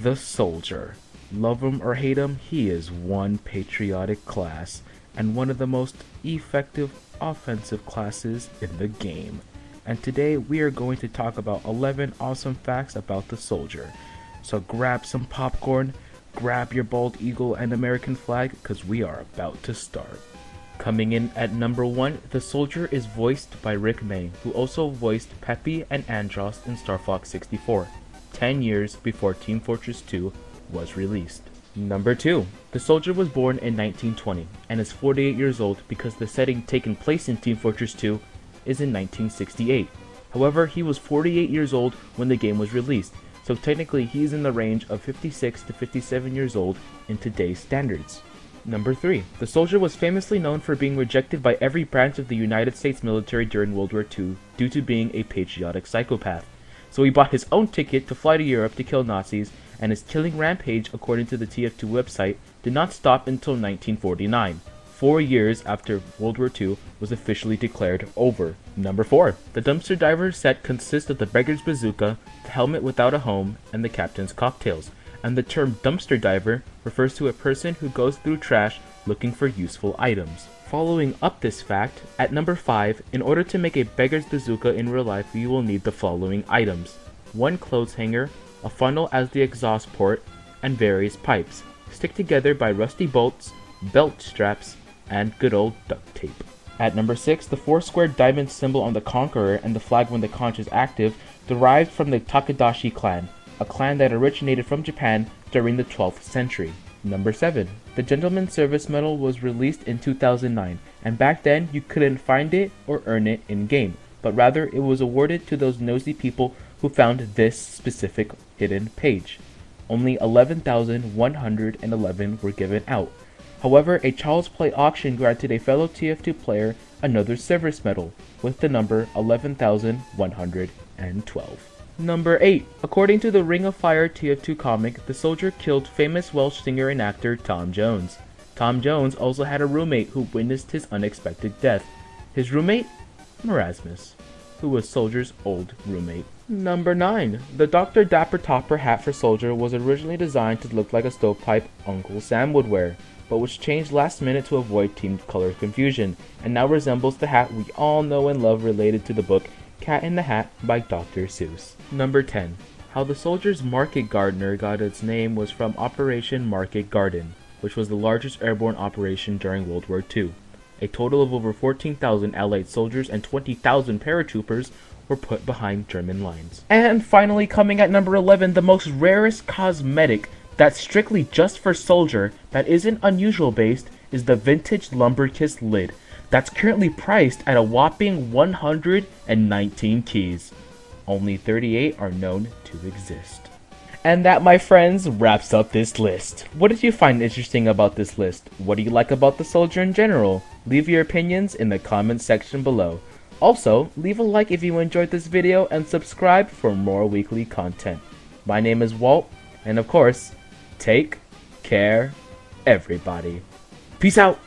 The soldier. Love him or hate him, he is one patriotic class and one of the most effective offensive classes in the game. And today we are going to talk about 11 awesome facts about the soldier. So grab some popcorn, grab your bald eagle and American flag because we are about to start. Coming in at number 1, the soldier is voiced by Rick May, who also voiced Peppy and Andros in Star Fox 64, 10 years before Team Fortress 2 was released. Number 2. The soldier was born in 1920 and is 48 years old because the setting taken place in Team Fortress 2 is in 1968. However, he was 48 years old when the game was released, so technically he is in the range of 56 to 57 years old in today's standards. Number 3. The soldier was famously known for being rejected by every branch of the United States military during World War II due to being a patriotic psychopath. So he bought his own ticket to fly to Europe to kill Nazis and his killing rampage, according to the TF2 website, did not stop until 1949, four years after World War II was officially declared over. Number 4. The dumpster diver set consists of the beggar's bazooka, the helmet without a home, and the captain's cocktails, and the term dumpster diver refers to a person who goes through trash looking for useful items. Following up this fact, at number 5, in order to make a beggar's bazooka in real life, you will need the following items. One clothes hanger, a funnel as the exhaust port, and various pipes, stick together by rusty bolts, belt straps, and good old duct tape. At number 6, the four square diamond symbol on the Concheror and the flag when the conch is active derived from the Takadashi clan, a clan that originated from Japan during the 12th century. Number 7. The Gentleman Service Medal was released in 2009, and back then you couldn't find it or earn it in game, but rather it was awarded to those nosy people who found this specific hidden page. Only 11,111 were given out. However, a Child's Play auction granted a fellow TF2 player another service medal with the number 11,112. Number 8. According to the Ring of Fire TF2 comic, the soldier killed famous Welsh singer and actor Tom Jones. Tom Jones also had a roommate who witnessed his unexpected death. His roommate? Merasmus, who was Soldier's old roommate. Number 9. The Dr. Dapper Topper hat for Soldier was originally designed to look like a stovepipe Uncle Sam would wear, but was changed last minute to avoid team color confusion, and now resembles the hat we all know and love related to the book Cat in the Hat by Dr. Seuss. Number 10. How the soldier's market gardener got its name was from Operation Market Garden, which was the largest airborne operation during World War II. A total of over 14,000 Allied soldiers and 20,000 paratroopers were put behind German lines. And finally, coming at number 11, the most rarest cosmetic that's strictly just for soldier that isn't unusual based is the vintage Lumbricus lid that's currently priced at a whopping 119 keys. Only 38 are known to exist. And that, my friends, wraps up this list. What did you find interesting about this list? What do you like about the soldier in general? Leave your opinions in the comments section below. Also, leave a like if you enjoyed this video and subscribe for more weekly content. My name is Walt, and of course, take care, everybody. Peace out!